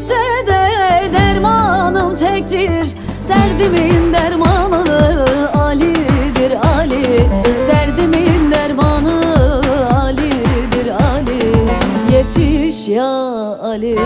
İse de dermanım tektir. Derdimin dermanı Ali'dir Ali. Derdimin dermanı Ali'dir Ali. Yetiş ya Ali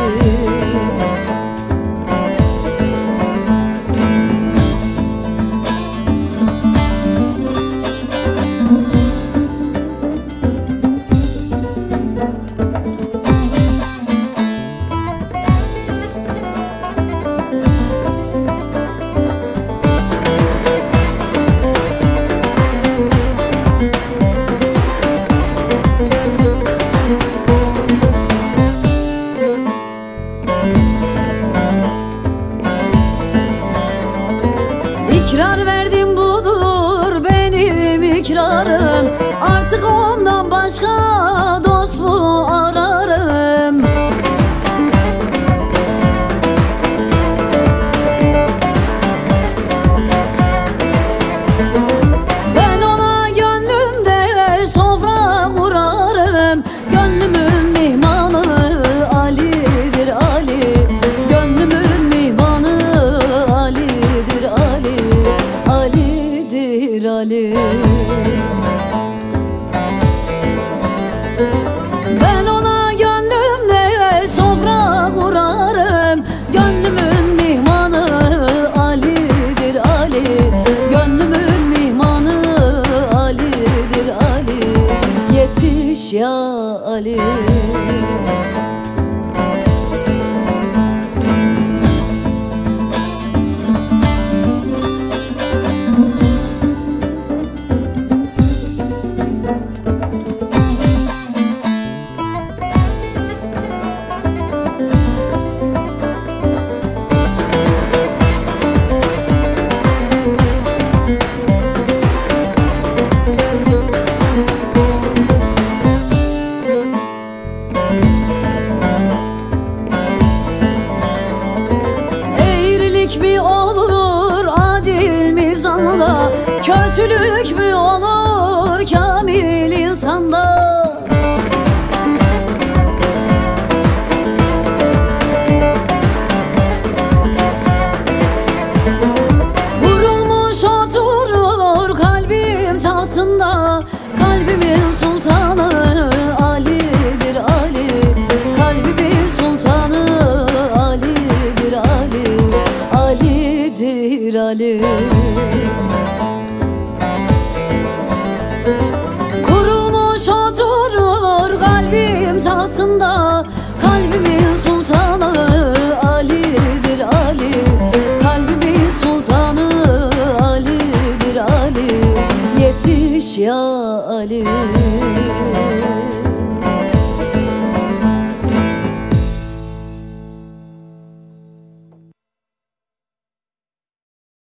İkrar verdim budur benim ikrarım Ali'dir Ali Ben ona gönlümde sofra kurarım. Gönlümün mihmanı Ali'dir Ali. Gönlümün mihmanı Ali'dir Ali. Yetiş ya Ali mizanda Kötülük mü olur kamil insanda? Vurulmuş oturur kalbim tahtında Kalbimin sultanı Ali'dir Ali. Kalbimin sultanı Ali'dir Ali Ali'dir Ali